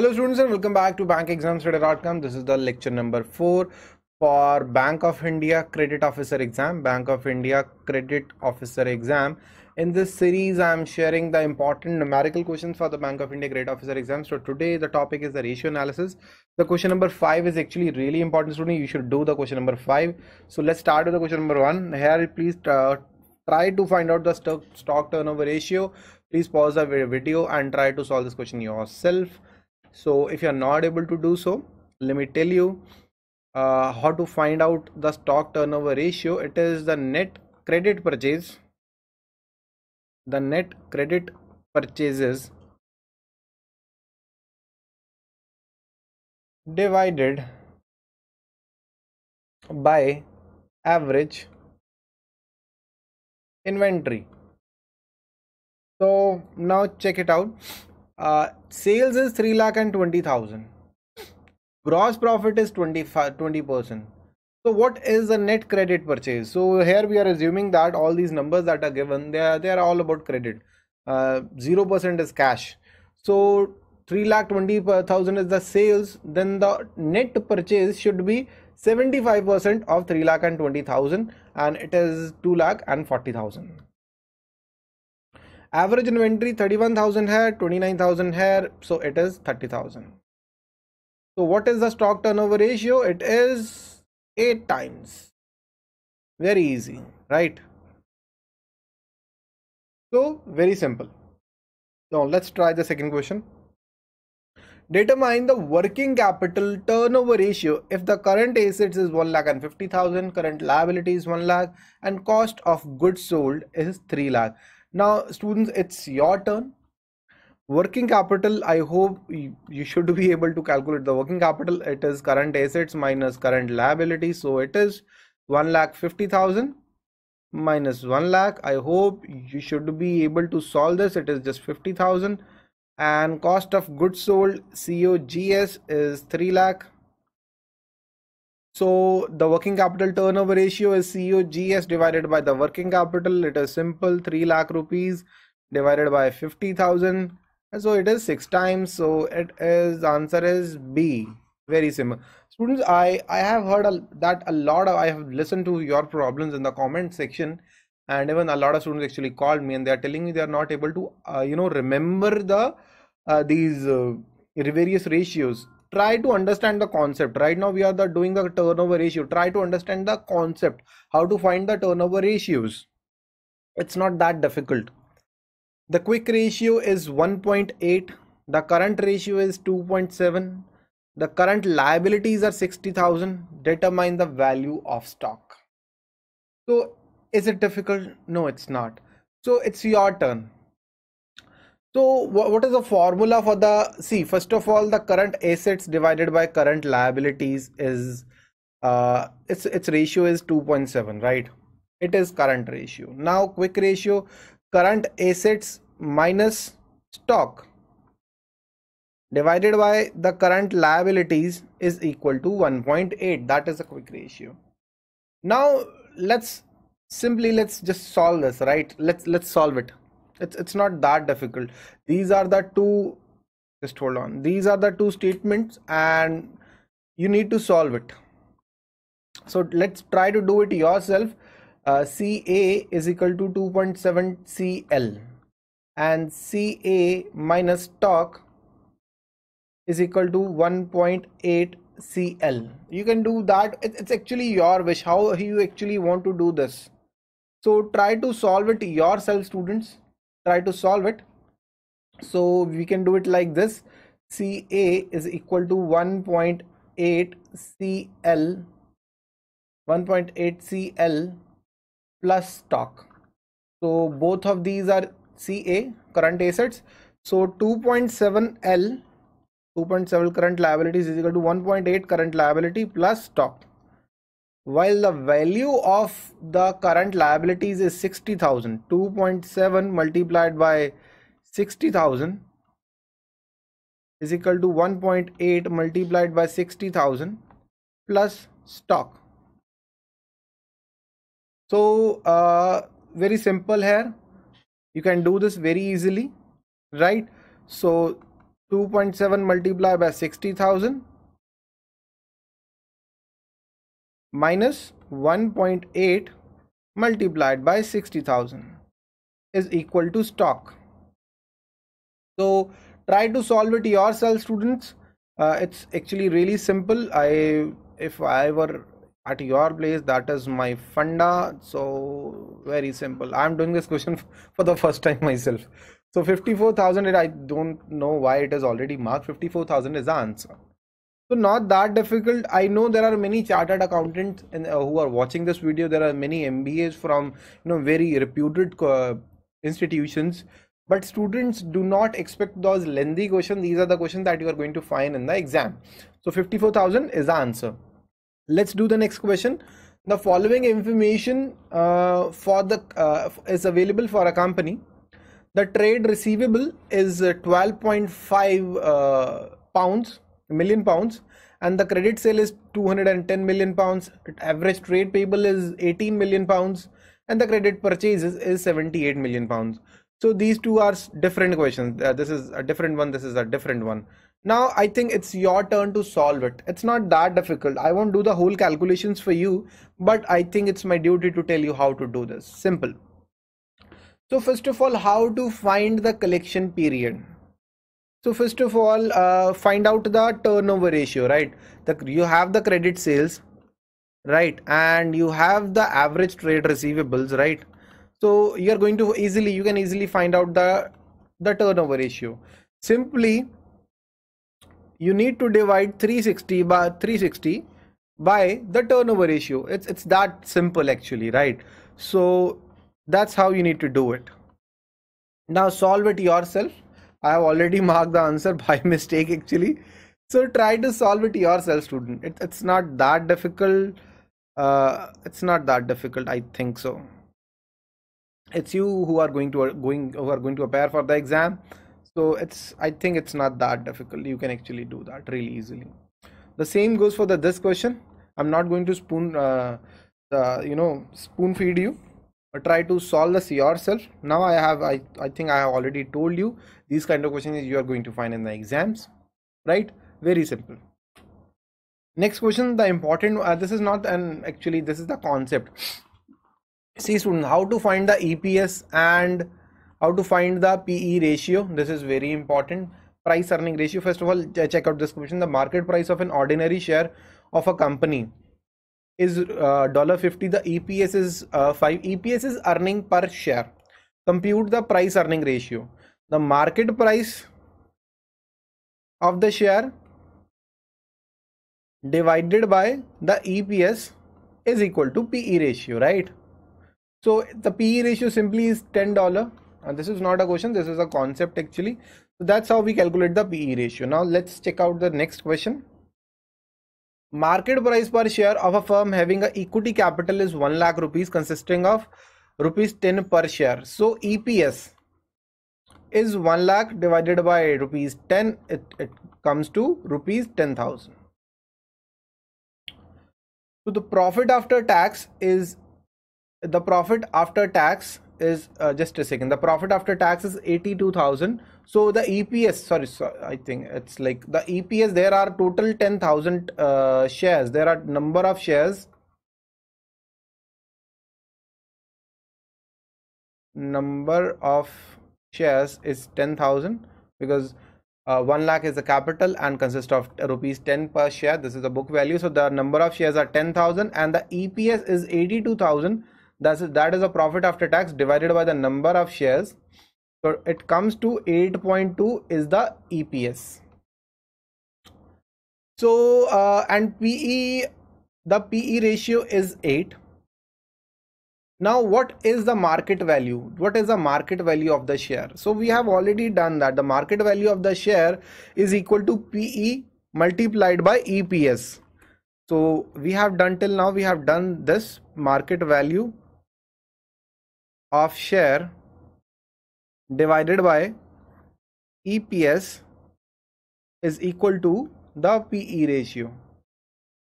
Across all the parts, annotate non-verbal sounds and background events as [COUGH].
Hello students and welcome back to bankexamstoday.com. This is the lecture number 4 for Bank of India Credit Officer exam. Bank of India Credit Officer exam. In this series I am sharing the important numerical questions for the Bank of India Credit Officer exam. So today the topic is the ratio analysis. The question number 5 is actually really important student. You should do the question number 5. So let's start with the question number 1. Here please uh, try to find out the stock, stock turnover ratio. Please pause the video and try to solve this question yourself so if you're not able to do so let me tell you uh, how to find out the stock turnover ratio. It is the net credit purchase. The net credit purchases divided by average inventory. So now check it out uh, sales is 3 lakh and 20,000. Gross profit is 25 20%. So what is the net credit purchase? So here we are assuming that all these numbers that are given, they are, they are all about credit. 0% uh, is cash. So 3 lakh 20,000 is the sales. Then the net purchase should be 75% of 3 lakh and 20,000 and it is 2 lakh and 40,000 average inventory 31000 here 29000 here so it is 30000 so what is the stock turnover ratio? It is 8 times. Very easy right? So very simple. Now let's try the second question. Determine the working capital turnover ratio. If the current assets is 1 lakh and 50000 current liabilities is 1 lakh and cost of goods sold is 3 lakh now students it's your turn. Working capital i hope you, should be [LAUGHS] able to calculate the working capital. It is current assets minus current liability so it is 1 lakh 50000 minus 1 lakh. I hope you should be able to solve this. It is just 50000 and cost of goods sold cogs is 3 lakh so the working capital turnover ratio is COGS divided by the working capital. It is simple 3 lakh rupees divided by 50,000. So it is 6 times. So it is answer is B. Very simple. Students, I, I have heard a, that a lot of, I have listened to your problems in the comment section and even a lot of students actually called me and they are telling me they are not able to, uh, you know, remember the, uh, these uh, various ratios try to understand the concept. Right now we are the doing the turnover ratio. Try to understand the concept. How to find the turnover ratios. It's not that difficult. The quick ratio is 1.8 the current ratio is 2.7 the current liabilities are 60000 determine the value of stock. So is it difficult? No it's not. So it's your turn so what is the formula for the see first of all the current assets divided by current liabilities is uh its its ratio is 2.7 right? It is current ratio. Now quick ratio current assets minus stock divided by the current liabilities is equal to 1.8 that is a quick ratio. Now let's simply let's just solve this right? Let's let's solve it it's it's not that difficult. These are the two just hold on. These are the two statements and you need to solve it. So let's try to do it yourself. Uh, ca is equal to 2.7 cl and ca minus stock is equal to 1.8 cl you can do that. It's actually your wish how you actually want to do this. So try to solve it yourself students try to solve it. So we can do it like this. Ca is equal to 1.8 cl 1.8 cl plus stock. So both of these are ca current assets. So 2.7 l 2.7 current liabilities is equal to 1.8 current liability plus stock while the value of the current liabilities is 60,000 2.7 multiplied by 60,000 is equal to 1.8 multiplied by 60,000 plus stock. So uh, very simple here. You can do this very easily right? So 2.7 multiplied by 60,000 minus 1.8 multiplied by 60,000 is equal to stock. So try to solve it yourself students. Uh, it's actually really simple. I if I were at your place that is my funda so very simple i'm doing this question [LAUGHS] for the first time myself so 54000 i don't know why it is already marked 54000 is the answer so not that difficult. I know there are many chartered accountants in, uh, who are watching this video. There are many mbas from you know very reputed uh, institutions. But students do not expect those lengthy questions. These are the questions that you are going to find in the exam. So 54000 is the answer. Let's do the next question. The following information uh, for the uh, is available for a company. The trade receivable is 12.5 uh, pounds million pounds and the credit sale is 210 million pounds. Average trade payable is 18 million pounds and the credit purchases is, is 78 million pounds. So these two are different questions. Uh, this is a different one this is a different one. Now i think it's your turn to solve it. It's not that difficult. I won't do the whole calculations for you but i think it's my duty to tell you how to do this. Simple. So first of all how to find the collection period so first of all uh, find out the turnover ratio right? The you have the credit sales right? And you have the average trade receivables right? So you're going to easily you can easily find out the the turnover ratio. Simply you need to divide 360 by 360 by the turnover ratio. It's it's that simple actually right? So that's how you need to do it. Now solve it yourself i have already [LAUGHS] marked the answer by [LAUGHS] mistake actually. So try to solve it yourself student. It, it's not that difficult. Uh, it's not that difficult i think so. It's you who are going to going who are going to appear for the exam. So it's i think it's not that difficult. You can actually do that really easily. The same goes for the this question. I'm not going to spoon uh, uh, you know spoon feed you try to solve this yourself. Now i have i i think i have already told you these kind of questions you are going to find in the exams right? Very simple. Next question the important uh, this is not an actually this is the concept. See student how to find the eps and how to find the PE ratio? This is very important. Price earning ratio first of all check out this question. The market price of an ordinary share of a company is uh, dollar uh, 50 the EPS is uh, 5 EPS is earning per share. Compute the price earning ratio. The market price of the share divided by the EPS is equal to PE ratio right? So the PE ratio simply is $10 and this is not a question this is a concept actually. So that's how we calculate the PE ratio. Now let's check out the next question market price per share of a firm having a equity capital is 1 lakh rupees consisting of rupees 10 per share. So EPS is 1 lakh divided by rupees 10 it, it comes to rupees 10,000 so the profit after tax is the profit after tax is uh, just a second. The profit after tax is 82000 so the eps sorry, i think it's like the eps there are total 10000 uh, shares. There are number of shares. Number of shares is 10000 because uh, 1 lakh is the capital and consists of rupees 10 per share. This is the book value. So the number of shares are 10000 and the eps is 82000 that's that is a profit after tax divided by the number of shares. So it comes to 8.2 is the eps so uh, and pe the pe ratio is 8 now what is the market value? What is the market value of the share? So we have already done that. The market value of the share is equal to pe multiplied by eps so we have done till now we have done this market value of share divided by EPS is equal to the PE ratio.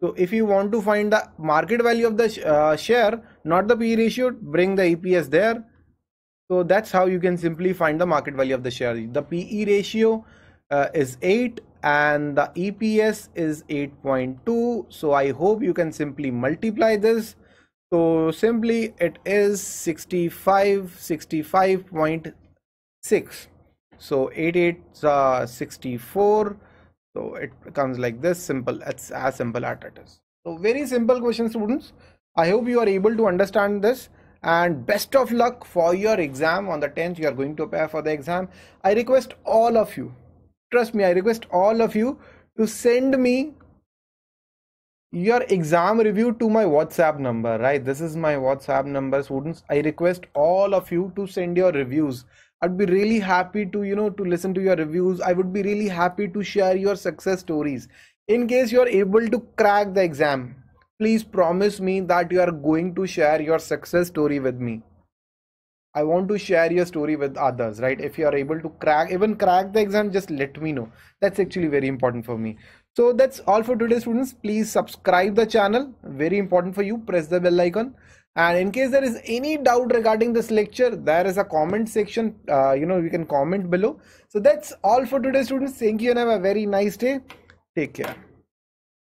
So if you want to find the market value of the uh, share, not the PE ratio, bring the EPS there. So that's how you can simply find the market value of the share. The PE ratio uh, is 8 and the EPS is 8.2 so I hope you can simply multiply this so simply it is 65 65.6 so 8 8 uh, 64 so it comes like this simple it's as simple as it is. So very simple question students. I hope you are able to understand this. And best of luck for your exam. On the 10th you are going to prepare for the exam. I request all of you trust me i request all of you to send me your exam review to my whatsapp number right? This is my whatsapp number students. I request all of you to send your reviews. I'd be really happy to you know to listen to your reviews. I would be really happy to share your success stories. In case you're able to crack the exam please promise me that you are going to share your success story with me. I want to share your story with others right? If you are able to crack even crack the exam just let me know. That's actually very important for me so that's all for today students. Please subscribe the channel. Very important for you. Press the bell icon. And in case there is any doubt regarding this lecture there is a comment section. Uh, you know you can comment below. So that's all for today students. Thank you and have a very nice day. Take care